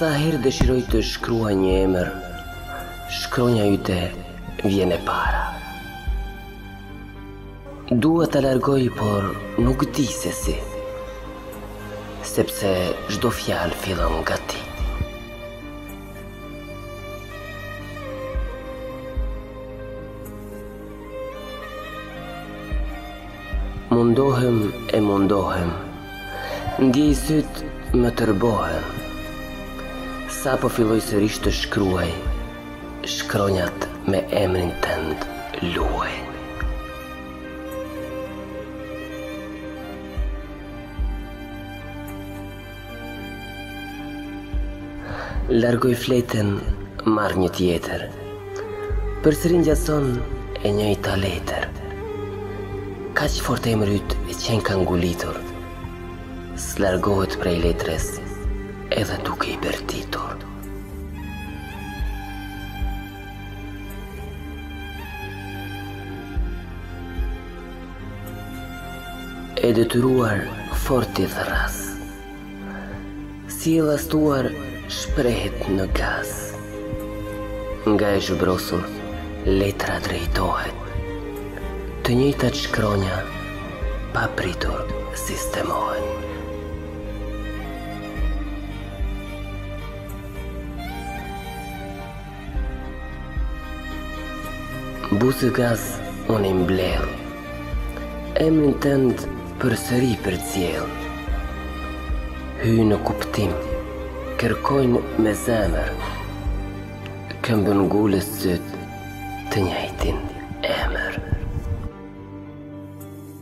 Sa herë dëshiroj të shkruaj një emër, shkronja yte vjen e para. Dua ta largoj, por nuk di se si. Sepse çdo fjalë fillon nga ti. Mundohem e mundohem Ndjej sytë më tërbohem Sapo filloj sërish të shkruaj Shkronjat me emrin tënd luajnë Largoj fletën, marr një tjetër. Përsëri ngjason e njëjta letër. Kaq fort emri yt qenka ngulitur. S'largohet prej letrës, edhe duke i bërtitur. E detyruar fort i thërras Si e llastuar shprehet në gaz Nga e zhubrosur letra drejtohet Të njëjtat shkronja papritur sistemohen Buzëgaz unë i mbledh Emrin tënd përsëri përcjell Hyj në kuptim Kërkojnë me zemër Këmbëngulës sytë Të njëjtin emër